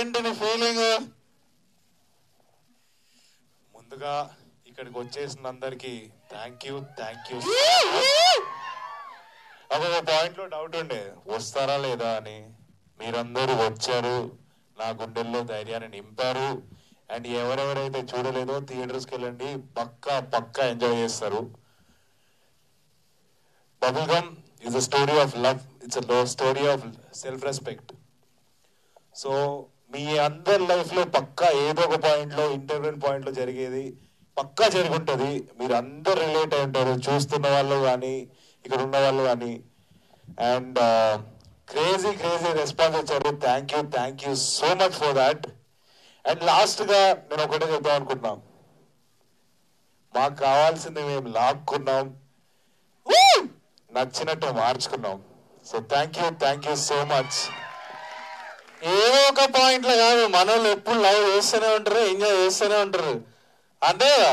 ఏంటి ఫీలింగ్ ముందుగా ఇక్కడికి వచ్చేసిన అందరికి థ్యాంక్ యూ థ్యాంక్ యూ ఒక పాయింట్లో డౌట్ ఉండే. వస్తారా లేదా అని. మీరందరూ వచ్చారు. నా గుండెల్లో ధైర్యాన్ని నింపారు. అండ్ ఎవరెవరైతే చూడలేదో థియేటర్స్కి వెళ్ళండి. పక్కా పక్కా ఎంజాయ్ చేస్తారు. Bubblegum is a story of love it's a story of self respect so మీ అందరి లైఫ్లో పక్కా ఏదో ఒక పాయింట్లో ఇంటర్వ్యూ పాయింట్లో జరిగేది పక్కా జరిగి మీరు అందరు రిలేట్ అయి ఉంటారు. చూస్తున్న వాళ్ళు కానీ ఇక్కడ ఉన్న వాళ్ళు కానీ. అండ్ క్రేజీ క్రేజీ రెస్పాన్స్ వచ్చారు thank you thank you so much for that and లాస్ట్గా నేను ఒకటే చెప్దాం అనుకుంటున్నాం. మాకు కావాల్సింది మేము లాక్కున్నాం. నచ్చినట్టు మార్చుకున్నాం. So thank you thank you so much ఏదో ఒక పాయింట్లో కాదు మన వాళ్ళు ఎప్పుడు లవ్ చేస్తూనే ఉంటారు ఎంజాయ్ చేస్తూనే ఉంటారు. అంతే కదా